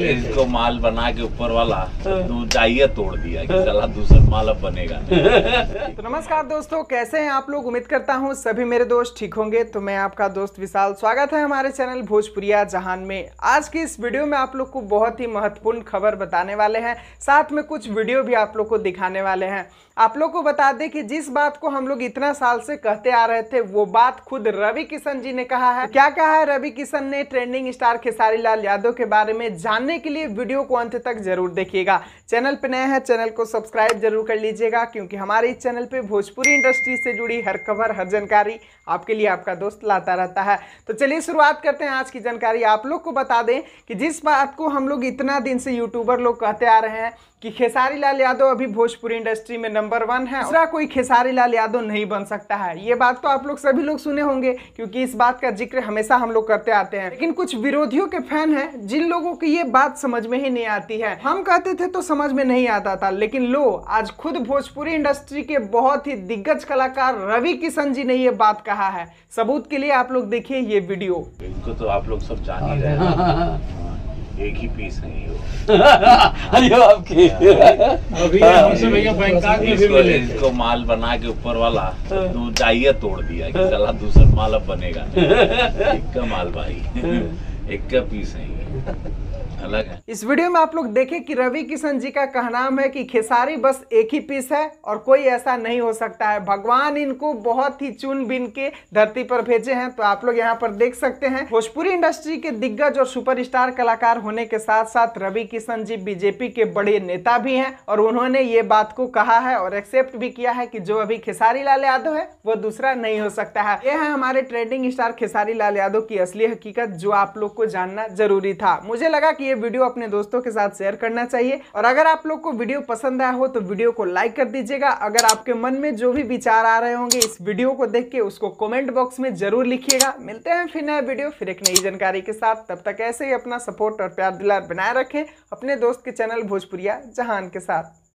इसको माल बना के ऊपर वाला तो जाइए तोड़ दिया कि चला दूसरा माल अब बनेगा तो नमस्कार दोस्तों कैसे हैं आप लोग? उम्मीद करता हूँ सभी मेरे दोस्त ठीक होंगे। तो मैं आपका दोस्त विशाल स्वागत है हमारे चैनल भोजपुरिया जहान में। आज की इस वीडियो में आप लोग को बहुत ही महत्वपूर्ण खबर बताने वाले हैं। साथ में कुछ वीडियो भी आप लोग को दिखाने वाले हैं। आप लोग को बता दें कि जिस बात को हम लोग इतना साल से कहते आ रहे थे वो बात खुद रवि किशन जी ने कहा है। क्या कहा है? रवि किशन ने ट्रेंडिंग स्टार खेसारी लाल यादव के बारे में जानने के लिए वीडियो को अंत तक ज़रूर देखिएगा। चैनल पर नए हैं, चैनल को सब्सक्राइब ज़रूर कर लीजिएगा, क्योंकि हमारे इस चैनल पे भोजपुरी इंडस्ट्री से जुड़ी हर खबर, हर जानकारी आपके लिए आपका दोस्त लाता रहता है। तो चलिए शुरुआत करते हैं। आज की जानकारी आप लोग को बता दें कि जिस बात को हम लोग इतना दिन से यूट्यूबर लोग कहते आ रहे हैं कि खेसारी लाल यादव अभी भोजपुरी इंडस्ट्री में नंबर वन है, दूसरा कोई खेसारी लाल यादव नहीं बन सकता है। ये बात तो आप लोग सभी लोग सुने होंगे, क्योंकि इस बात का ज़िक्र हमेशा हम लोग करते आते हैं। लेकिन कुछ विरोधियों के फ़ैन हैं, जिन लोगों की ये बात समझ में ही नहीं आती है। हम कहते थे तो समझ में नहीं आता था लेकिन लो आज खुद भोजपुरी इंडस्ट्री के बहुत ही दिग्गज कलाकार रवि किशन जी ने ये बात कहा है। सबूत के लिए आप लोग देखिए ये वीडियो। इनको तो आप लोग सब जान ही रहे हाँ, एक ही पीस है ये। आपके। अभी हमसे भैया बैंकॉक भी इसको, मिले। इसको माल बना के ऊपर वाला तो जाइए तोड़ दिया कि चला दूसरा माल अब बनेगा नहीं। एक का माल भाई। पीस है अलग है। इस वीडियो में आप लोग देखें कि रवि किशन जी का कहनाम है कि खेसारी बस एक ही पीस है और कोई ऐसा नहीं हो सकता है। भगवान इनको बहुत ही चुन बिन के धरती पर भेजे हैं तो आप लोग यहाँ पर देख सकते हैं। भोजपुरी इंडस्ट्री के दिग्गज और सुपरस्टार कलाकार होने के साथ साथ रवि किशन जी बीजेपी के बड़े नेता भी हैं और उन्होंने ये बात को कहा है और एक्सेप्ट भी किया है कि जो अभी खेसारी लाल यादव है, वो दूसरा नहीं हो सकता है। ये है हमारे ट्रेंडिंग स्टार खेसारी लाल यादव की असली हकीकत, जो आप लोग को जानना ज़रूरी था। मुझे लगा कि ये वीडियो अपने दोस्तों के साथ शेयर करना चाहिए। और अगर आप लोग को वीडियो पसंद आया हो तो वीडियो को लाइक कर दीजिएगा। अगर आपके मन में जो भी विचार आ रहे होंगे, इस वीडियो को देख के उसको कॉमेंट बॉक्स में ज़रूर लिखिएगा। मिलते हैं फिर नया वीडियो, फिर एक नई जानकारी के साथ। तब तक ऐसे ही अपना सपोर्ट और प्यार दिलार बनाए रखें। अपने दोस्त के चैनल भोजपुरिया जहान के साथ।